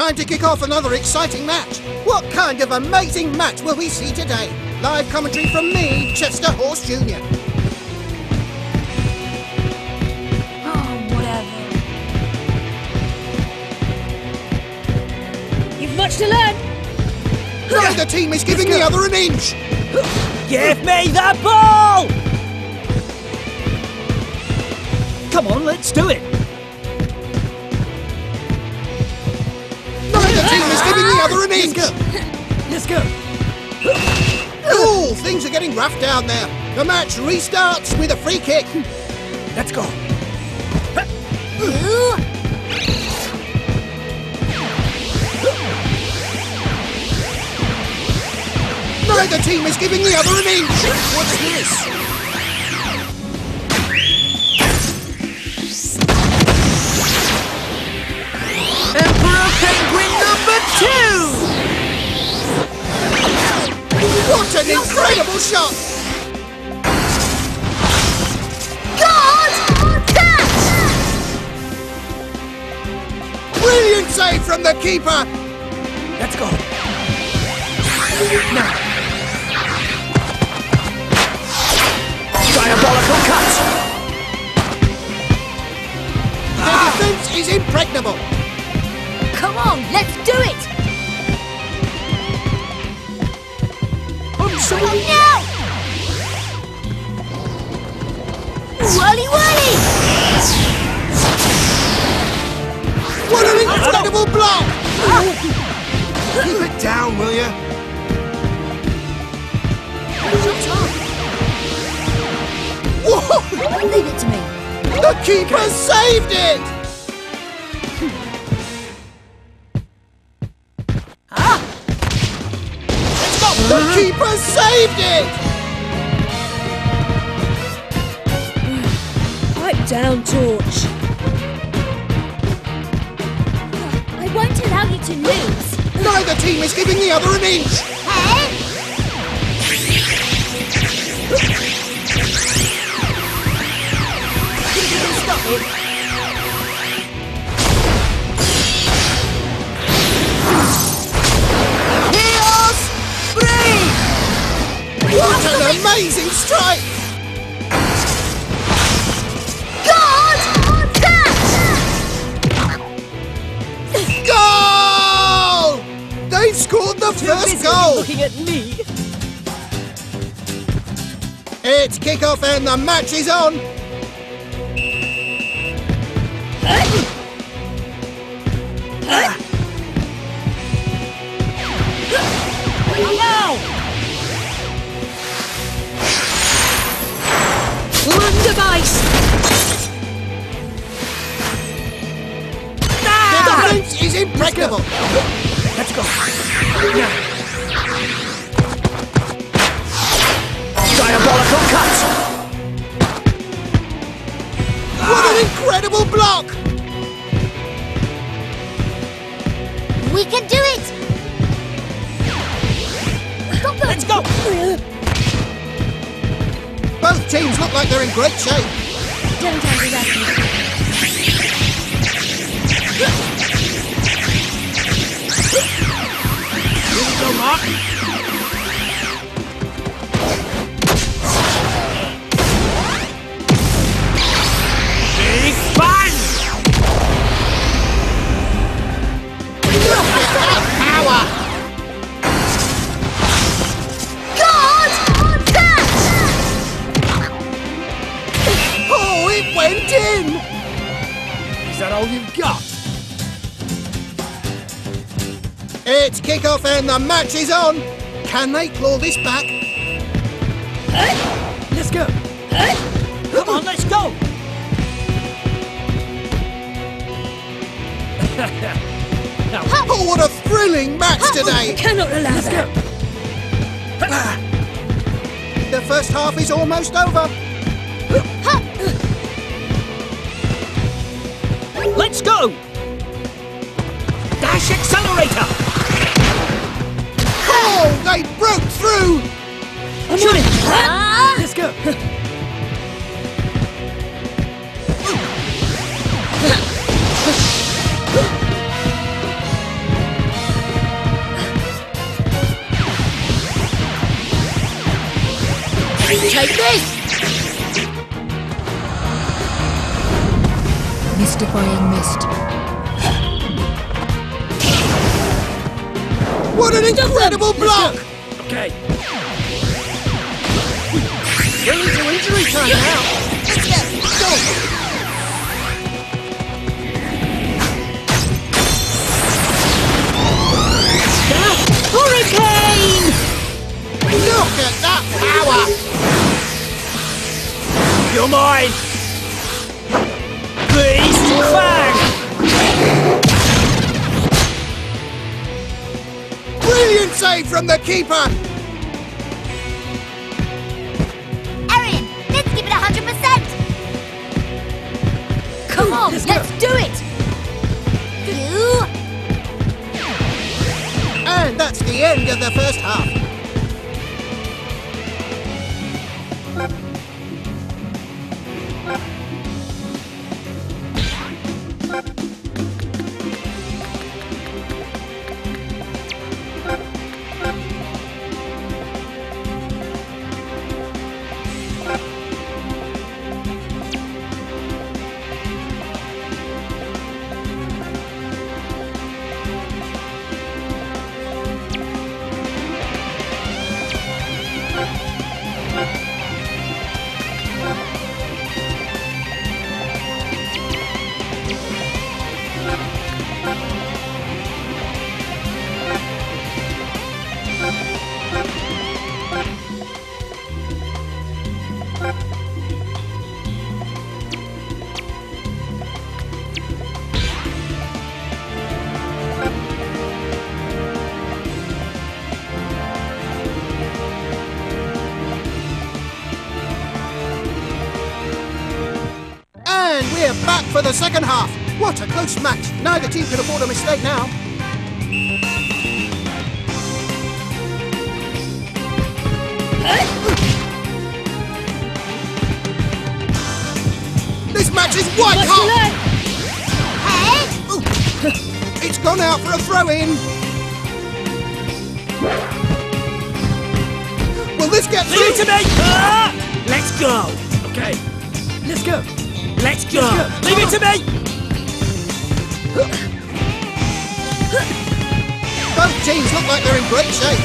time to kick off another exciting match. What kind of amazing match will we see today? Live commentary from me, Chester Horse Jr. Oh, whatever. You've much to learn. Neither team is giving the other an inch. Give me the ball! Come on, let's do it. The other an inch. Let's go. Oh, things are getting rough down there. The match restarts with a free kick. Let's go. Neither team is giving the other an inch. What's this? Emperor Penguin number two! Incredible shot! Brilliant save from the keeper. Let's go. Now. Diabolical cut! The defense is impregnable. Come on, let's do it. Incredible block! Keep it down, will you? Whoa! Leave it to me. The keeper saved it! Ah! The keeper saved it! Pipe down, Torch. To lose. Neither team is giving the other an inch. Hey? Can you Stop it. Heels! Three! What an amazing strike! Scored the Too first busy goal. looking at me. It's kickoff and the match is on. Device. The ah! defense is impregnable. Let's go. Now. Diabolical cut! What an incredible block! We can do it. Stop them. Let's go! Both teams look like they're in great shape. Don't underestimate. Here It's kickoff and the match is on. Can they claw this back? Let's go. Come on, let's go. Oh, what a thrilling match today! Cannot allow that. Ah. The first half is almost over. let's go. Dash accelerator. Oh, they broke through! Shoot it! Ah. Ah. Let's go! Take this! Mystifying mist. What an incredible block! Okay. We're into injury time now. Go. Go. Hurricane! Look at that power! You're mine! Beast Fang! Brilliant save from the keeper! Arion, let's give it 100%! Come on, Let's let's, do it! You... And that's the end of the first half. For the second half. What a close match. Neither team can afford a mistake now. This match is white hot. Hey! It's gone out for a throw-in. Will this get Leave it through? to me! Ah! Let's go! Okay. Let's go! Let's go! Leave it to me! Both teams look like they're in great shape.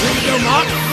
Here we go, Mark.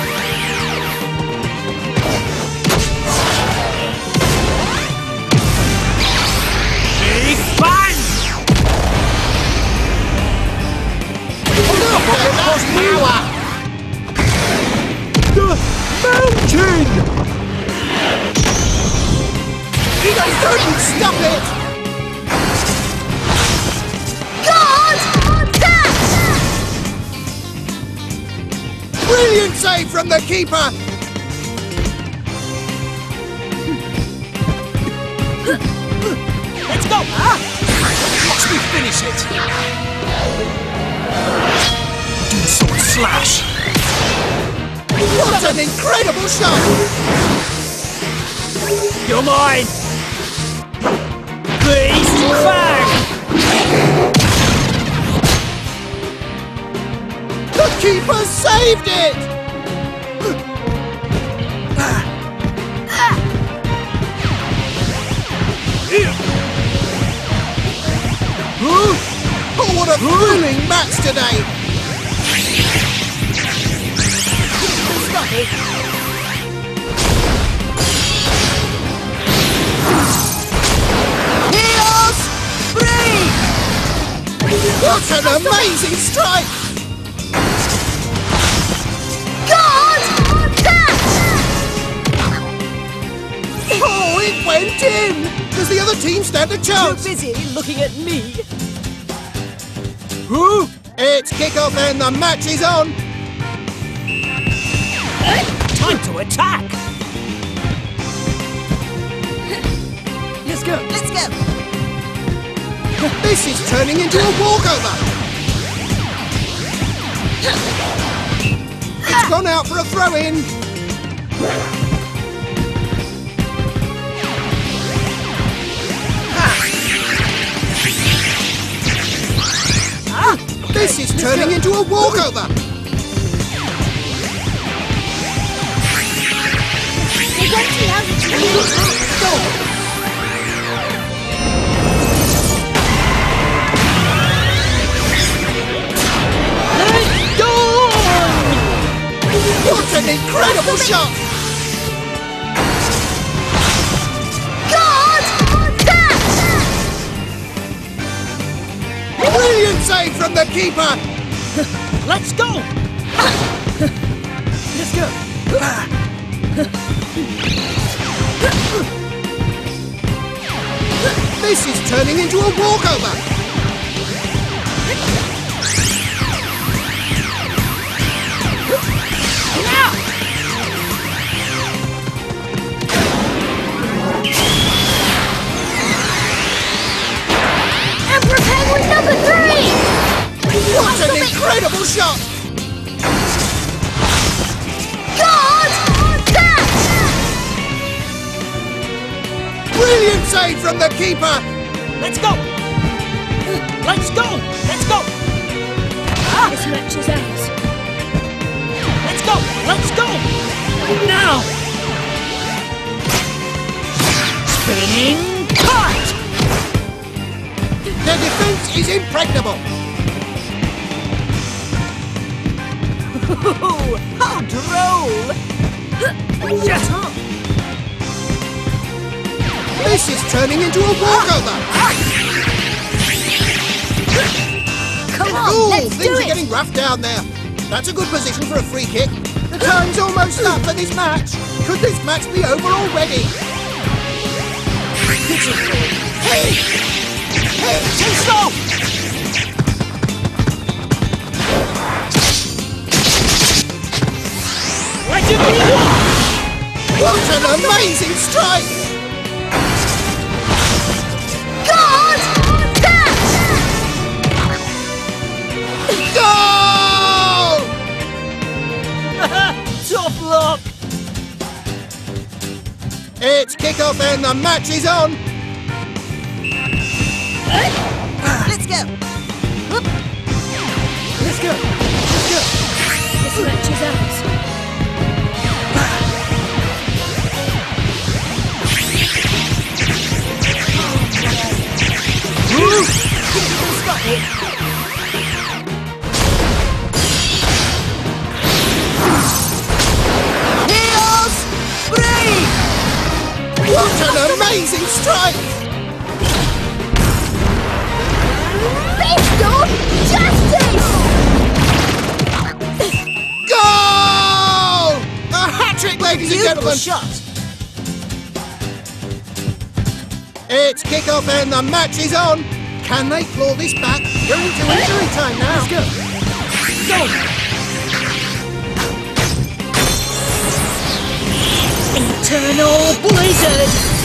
Brilliant save from the keeper! Let's go! Ah! Watch me finish it! Do sword slash! What an incredible shot! You're mine! Beast Fang! Keeper saved it! Oh, what a thrilling match today! Stop it! What an amazing strike! It went in! Does the other team stand a chance? Too chance? busy looking at me. Who? It's kickoff and the match is on! Time to attack! Let's go! Let's go! This is turning into a walkover! It's gone out for a throw-in! This is turning into a walkover. Lose. What an incredible shot! Save from the keeper! Let's go! Let's go! This is turning into a walkover. An incredible shot! God! Brilliant save from the keeper! Let's go! Let's go! Let's go! Ah! This match is ours. Let's go! Let's go! Now! Spinning cut! The defense is impregnable. Shut up! This is turning into a walkover. Come on, Ooh, let's things do are it! getting rough down there. That's a good position for a free kick. The time's almost up for this match. Could this match be over already? Hey! Hey! Too slow! Amazing strike! God! Goal! Tough luck! It's kickoff and the match is on. Let's go! An amazing strike! Fist justice! Goal! A hat trick, ladies and gentlemen. shot! It's kickoff and the match is on. Can they claw this back? We're into injury time now. Let's go! Go! Eternal Blizzard!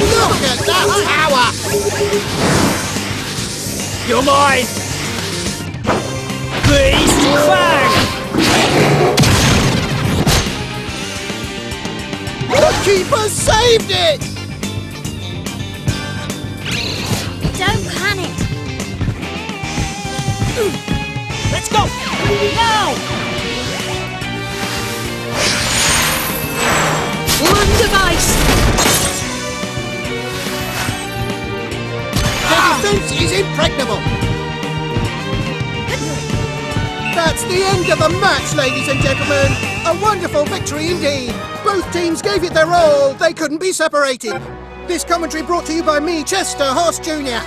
Look at that power! You're mine! Beast Fang! The keeper saved it! Don't panic. Let's go! Now! That's the end of the match, ladies and gentlemen. A wonderful victory indeed. Both teams gave it their all. They couldn't be separated. This commentary brought to you by me, Chester Horse Jr.